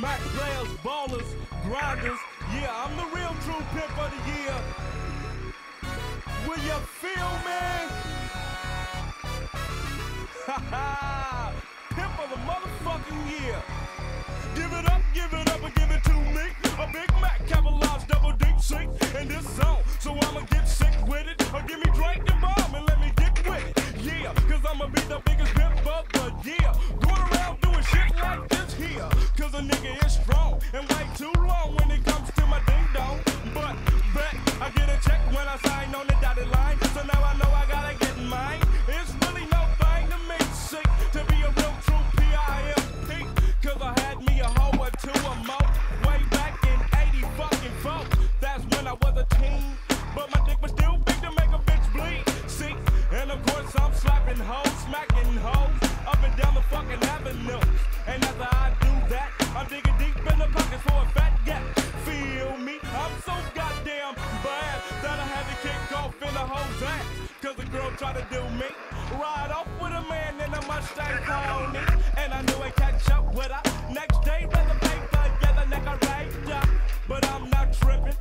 Mac players, ballers, grinders. Yeah, I'm the real true pimp of the year. Will you feel me? Ha ha! Pimp of the motherfucking year. Give it up, give it up, and give I sign on the dotted line. So now I know I gotta get mine. It's really no thing to me, sick to be a real true P-I-M-P. Cause I had me a hoe or two or more. Way back in 80 fucking four. That's when I was a teen. But my dick was still big to make a bitch bleed. See, and of course I'm slapping hoes, smacking hoes up and down the fucking avenue. And after I do that, I'm digging deep in the pockets for a fat The girl to do me. Ride off with a man in a Mustang pony. And I knew I'd catch up with her. Next day, brother paper, yeah, the neck I raped up. But I'm not tripping.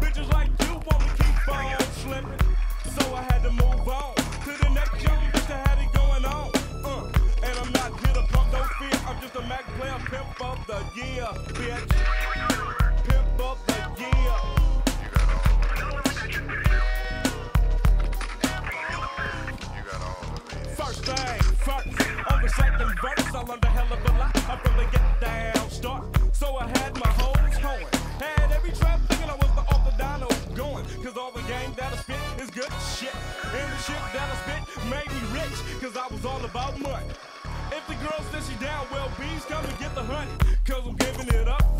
Bitches like you want me keep on slipping. So I had to move on to the next young bitch that had it going on. Uh, and I'm not here to pump no fear. I'm just a Mac player, pimp of the year, bitch. Was all about money. If the girl says she down, well, bees come and get the honey. Cause I'm giving it up.